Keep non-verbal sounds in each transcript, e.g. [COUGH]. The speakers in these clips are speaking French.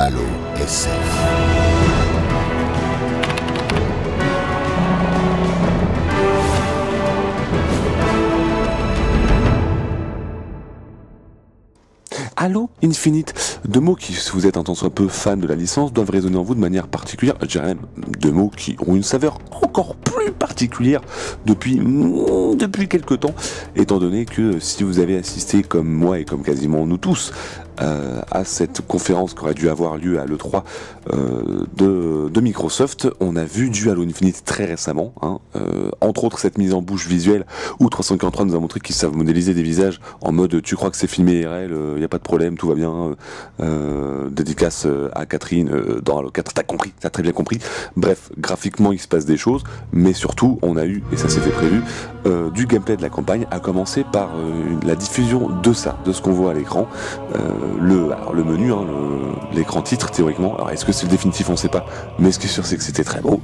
Halo SF. Halo Infinite. Deux mots qui, si vous êtes un tant soit peu fan de la licence, doivent résonner en vous de manière particulière. Je dirais même deux mots qui ont une saveur encore plus particulière depuis, mm, depuis quelques temps, étant donné que si vous avez assisté comme moi et comme quasiment nous tous euh, à cette conférence qui aurait dû avoir lieu à l'E3 euh, de, de, Microsoft, on a vu du Halo Infinite très récemment, hein, euh, entre autres cette mise en bouche visuelle où 343 nous a montré qu'ils savent modéliser des visages en mode tu crois que c'est filmé IRL, il n'y a pas de problème, tout va bien, dédicace à Catherine dans Halo 4, t'as compris, t'as très bien compris. Bref, graphiquement il se passe des choses, mais surtout on a eu, et ça s'était prévu, du gameplay de la campagne, à commencer par la diffusion de ça, de ce qu'on voit à l'écran le, menu, hein, l'écran titre théoriquement. Alors est-ce que c'est le définitif, on ne sait pas, mais ce qui est sûr c'est que c'était très beau.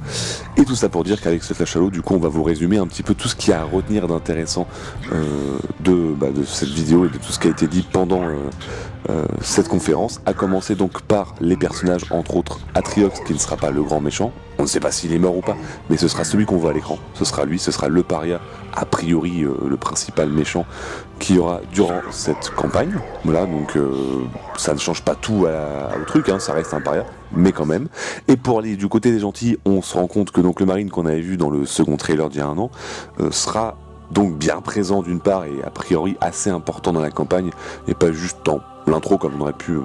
Et tout ça pour dire qu'avec ce flash du coup on va vous résumer un petit peu tout ce qu'il y a à retenir d'intéressant euh, de, bah, de, cette vidéo et de tout ce qui a été dit pendant euh, euh, cette conférence, a commencé donc par les personnages, entre autres Atriox qui ne sera pas le grand méchant, on ne sait pas s'il est mort ou pas, mais ce sera celui qu'on voit à l'écran, ce sera lui, ce sera le paria, a priori le principal méchant qui y aura durant cette campagne. Voilà, donc euh, ça ne change pas tout au truc, hein, ça reste un paria, mais quand même. Et pour aller du côté des gentils, on se rend compte que donc le marine qu'on avait vu dans le second trailer d'il y a un an euh, sera donc bien présent d'une part et a priori assez important dans la campagne et pas juste dans l'intro comme on aurait pu euh,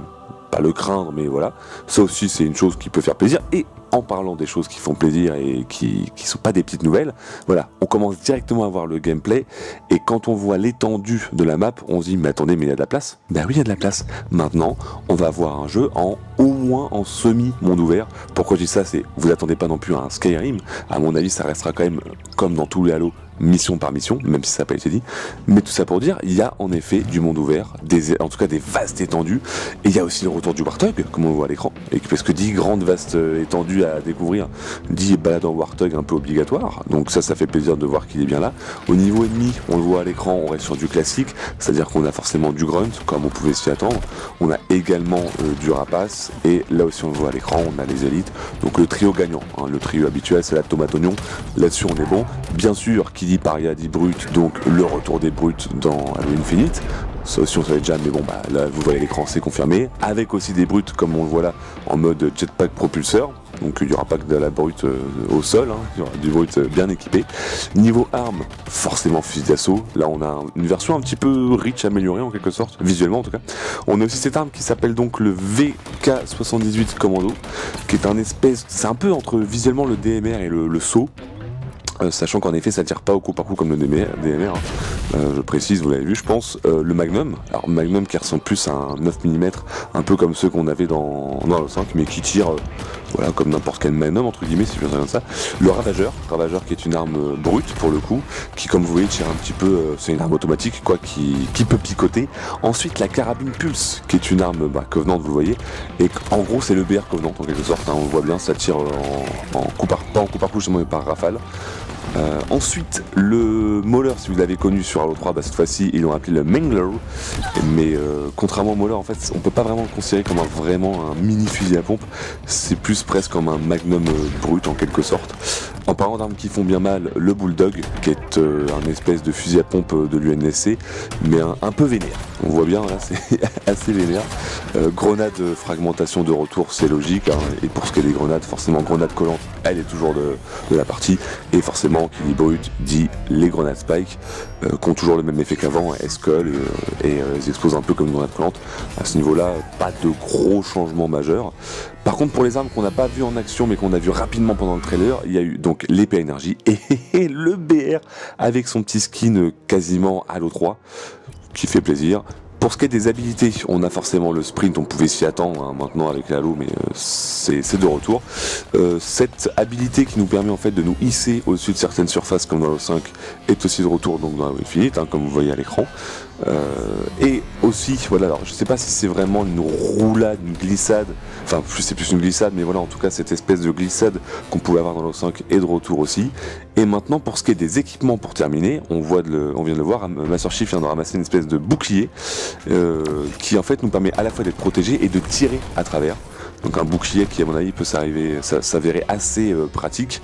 pas le craindre, mais voilà. Ça aussi, c'est une chose qui peut faire plaisir. Et en parlant des choses qui font plaisir et qui ne sont pas des petites nouvelles, voilà, on commence directement à voir le gameplay. Et quand on voit l'étendue de la map, on se dit, mais attendez, mais il y a de la place Ben oui, il y a de la place. Maintenant, on va avoir un jeu en au moins en semi-monde ouvert. Pourquoi je dis ça C'est vous attendez pas non plus à un Skyrim. À mon avis, ça restera quand même comme dans tous les Halo mission par mission, même si ça n'a pas été dit. Mais tout ça pour dire, il y a en effet du monde ouvert, en tout cas des vastes étendues, et il y a aussi le retour du Warthog, comme on voit à l'écran. Et parce que dit grande vaste étendue à découvrir, dit balade en Warthog un peu obligatoire. Donc ça, ça fait plaisir de voir qu'il est bien là. Au niveau ennemi, on le voit à l'écran, on reste sur du classique, c'est-à-dire qu'on a forcément du grunt, comme on pouvait s'y attendre. On a également euh, du rapace, et là aussi on le voit à l'écran, on a les élites. Donc le trio gagnant, hein. le trio habituel, c'est la tomate oignon. Là-dessus, on est bon. Bien sûr, qui dit paria dit brut, donc le retour des brutes dans Halo Infinite. Ça aussi on savait déjà, mais bon bah là vous voyez l'écran c'est confirmé. Avec aussi des brutes comme on le voit là en mode jetpack propulseur. Donc il n'y aura pas que de la brute euh, au sol, hein. il y aura du brut euh, bien équipé. Niveau armes, forcément fusil d'assaut. Là on a une version un petit peu rich améliorée en quelque sorte, visuellement en tout cas. On a aussi cette arme qui s'appelle donc le VK78 Commando, qui est un espèce, c'est un peu entre visuellement le DMR et le saut. Euh, sachant qu'en effet ça tire pas au coup par coup comme le DMR, hein. euh, je précise, vous l'avez vu je pense, euh, le Magnum, alors Magnum qui ressemble plus à un 9 mm, un peu comme ceux qu'on avait dans, le 5, mais qui tire voilà, comme n'importe quel Magnum entre guillemets si je veux comme ça. Le Ravageur, Ravageur qui est une arme brute pour le coup, qui comme vous voyez tire un petit peu, c'est une arme automatique quoi, qui, qui, peut picoter. Ensuite la carabine Pulse, qui est une arme bah, vous voyez, et en gros c'est le BR Covenant en quelque sorte, hein. on voit bien, ça tire en, coup par, pas en coup par coup mais par rafale. Euh, ensuite, le Mauler, si vous l'avez connu sur Halo 3, bah, cette fois-ci, ils l'ont appelé le Mangler. Mais euh, contrairement au Mauler, en fait, on peut pas vraiment le considérer comme un, vraiment un mini fusil à pompe. C'est plus presque comme un magnum euh, brut en quelque sorte. En parlant d'armes qui font bien mal, le Bulldog, qui est un espèce de fusil à pompe de l'UNSC, mais un, peu vénère. On voit bien, là, [LAUGHS] c'est assez vénère. grenade fragmentation de retour, c'est logique. Hein. Et pour ce qui est des grenades, forcément, grenade collante, elle est toujours de la partie. Et forcément, qui dit brut dit les grenades spike, euh, qui ont toujours le même effet qu'avant, elles skull et, et euh, elles explosent un peu comme une grenade plante. À ce niveau-là, pas de gros changements majeurs. Par contre, pour les armes qu'on n'a pas vues en action mais qu'on a vu rapidement pendant le trailer, il y a eu donc l'épée énergie et [LAUGHS] le BR avec son petit skin quasiment Halo 3 qui fait plaisir. Pour ce qui est des habilités, on a forcément le sprint, on pouvait s'y attendre hein, maintenant avec Halo, mais euh, c'est de retour. Euh, cette habilité qui nous permet en fait de nous hisser au-dessus de certaines surfaces comme dans Halo 5 est aussi de retour donc dans Halo Infinite, hein, comme vous voyez à l'écran. Euh, et aussi, voilà, alors je sais pas si c'est vraiment une roulade, une glissade, enfin c'est plus une glissade, mais voilà, en tout cas cette espèce de glissade qu'on pouvait avoir dans le 5 est de retour aussi. Et maintenant, pour ce qui est des équipements pour terminer, on, voit on vient de le voir, Master Chief vient de ramasser une espèce de bouclier euh, qui en fait nous permet à la fois d'être protégé et de tirer à travers. donc un bouclier qui à mon avis peut s'avérer assez euh, pratique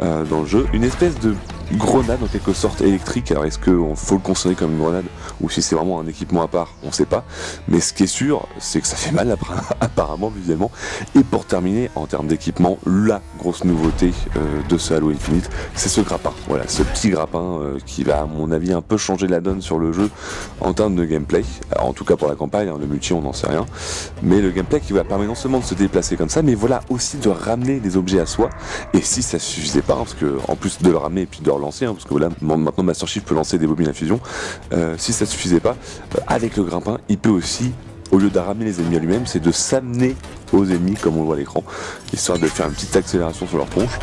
dans le jeu. Une espèce de grenade en quelque sorte électrique. Alors est-ce qu'il faut le considérer comme une grenade? Ou si c'est vraiment un équipement à part, on sait pas. Mais ce qui est sûr, c'est que ça fait mal [LAUGHS] apparemment visuellement. Et pour terminer, en termes d'équipement, la grosse nouveauté euh, de ce Halo Infinite, c'est ce grappin. Voilà, ce petit grappin qui va à mon avis un peu changer la donne sur le jeu en termes de gameplay. en tout cas pour la campagne, hein, le multi on n'en sait rien. Mais le gameplay qui va permettre non seulement de se déplacer comme ça, mais voilà aussi de ramener des objets à soi. Et si ça suffisait pas, parce que en plus de le ramener et puis de le relancer, hein, parce que voilà, maintenant Master Chief peut lancer des bobines à fusion, euh, si ça suffisait pas, euh, avec le grimpin, il peut aussi au lieu de ramener les ennemis à lui-même, c'est de s'amener aux ennemis comme on le voit à l'écran, histoire de faire une petite accélération sur leur tronche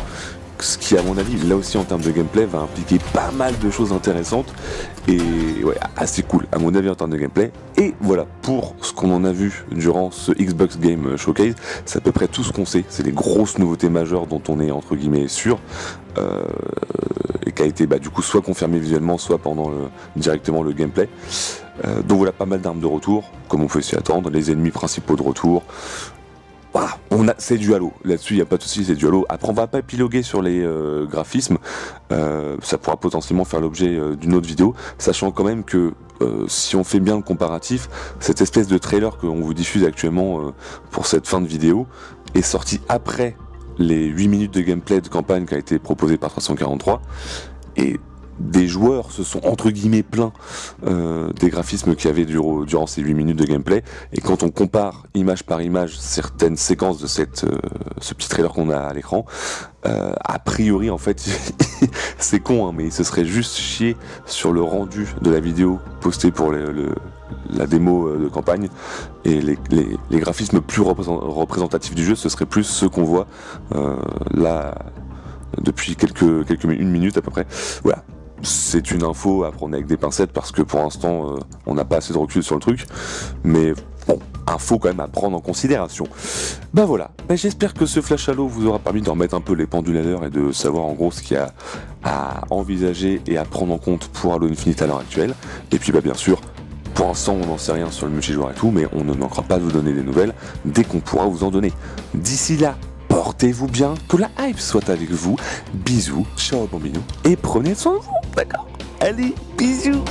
ce qui à mon avis là aussi en termes de gameplay va impliquer pas mal de choses intéressantes et assez cool à mon avis en termes de gameplay. Et voilà pour ce qu'on en a vu durant ce Xbox Game Showcase c'est à peu près tout ce qu'on sait. C'est les grosses nouveautés majeures dont on est entre guillemets sûr euh, et qui a été bah, du coup soit confirmé visuellement soit pendant directement le gameplay. Euh, donc voilà pas mal d'armes de retour comme on peut s'y attendre. Les ennemis principaux de retour on a, c'est du Halo. Là-dessus, il n'y a pas de souci, c'est du Halo. Après, on va pas épiloguer sur les euh, graphismes. Euh, ça pourra potentiellement faire l'objet euh, d'une autre vidéo, sachant quand même que si on fait bien le comparatif, cette espèce de trailer qu'on vous diffuse actuellement pour cette fin de vidéo est sorti après les 8 minutes de gameplay de campagne qui a été proposé par 343. Et des joueurs se sont entre guillemets plaints euh, des graphismes qu'il y avait durant, ces 8 minutes de gameplay. Et quand on compare image par image certaines séquences de cette, euh, ce petit trailer qu'on a à l'écran, euh, a priori en fait [LAUGHS] c'est con hein, mais il se serait juste chié sur le rendu de la vidéo postée pour la démo de campagne et les, graphismes plus représentatifs du jeu ce serait plus ceux qu'on voit là depuis quelques, quelques une minute à peu près. Voilà, c'est une info à prendre avec des pincettes parce que pour l'instant euh, on n'a pas assez de recul sur le truc. Mais bon, info quand même à prendre en considération. Bah voilà, bah, j'espère que ce flash halo vous aura permis de remettre un peu les pendules à l'heure et de savoir en gros ce qu'il y a à envisager et à prendre en compte pour Halo Infinite à l'heure actuelle. Et puis bah bien sûr, pour l'instant, on n'en sait rien sur le multijoueur et tout, mais on ne manquera pas de vous donner des nouvelles dès qu'on pourra vous en donner. D'ici là, portez-vous bien, que la hype soit avec vous. Bisous, ciao bambino, et prenez soin de vous, d'accord. Allez, bisous